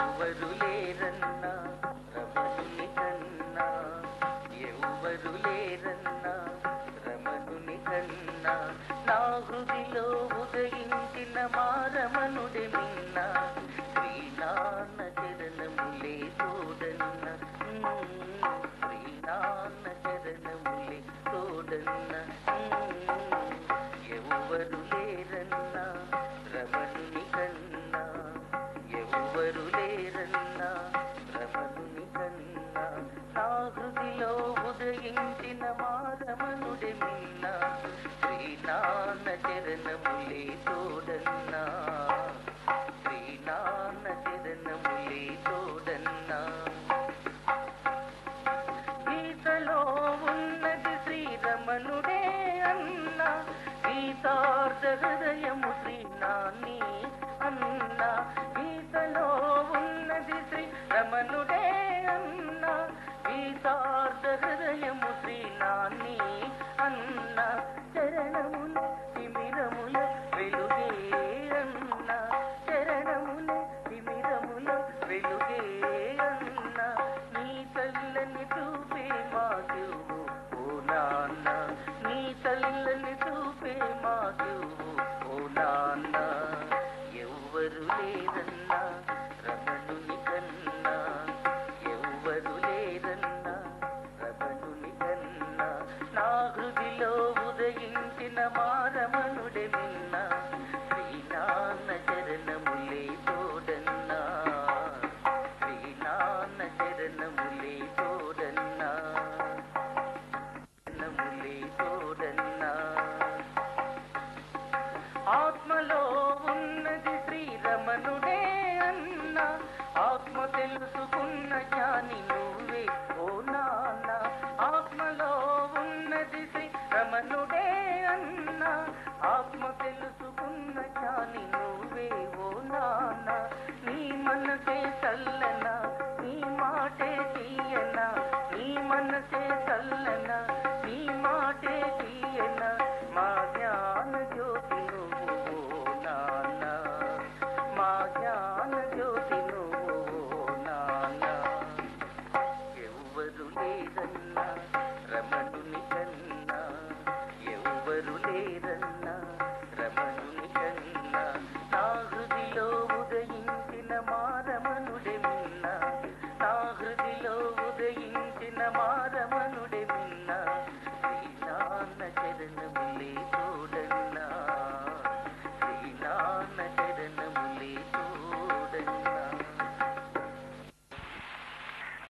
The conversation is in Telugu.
ఎవ్వరు లేరన్నా రమణుని కన్నా. ఎవ్వరు లేరన్నా రమణుని కన్నా. నా హృదిలో ఉదయించిన హృదిలో ఉదయించిన మారమనుడి మిన్న శ్రీనాన్న చరణములే తోడన్నా. శ్రీనాన్న చరణములే తోడన్నా. గీతలో ఉన్నది శ్రీరమణుడే అన్న. గీతార్థ హృదయము శ్రీనాన్ని చరణములు తిమిరముల వెలుగే అన్న చరణముల తిమిరముల వెలుగే అన్న నీ తల్లని చూపే మాకు ఓ నాన్న. నీ తల్లని చూపే మాకు ఓ నాన్న. ఎవ్వరు లేరన్నా. ఉదయించిన మారమణుడే మిన్న శ్రీనాన్న చరణములే తోడన్నా. శ్రీనాన్న చరణములే తోడన్నా. చరణములే తోడన్నా. ఆత్మలో ఉన్నది శ్రీరమణుడే ఆత్మ తెలుసుకున్న జ్ఞాని నువ్వే ఓ నాన్న. ఆత్మలో మాటే తీయన నీ మనసే చల్లన నీ మాటే తీయన మా జ్ఞాన జ్యోతి నువ్వు నాన్న మా జ్ఞాన జ్యోతి నువ్వు నాన్న. ఎవ్వరు లేదన్నా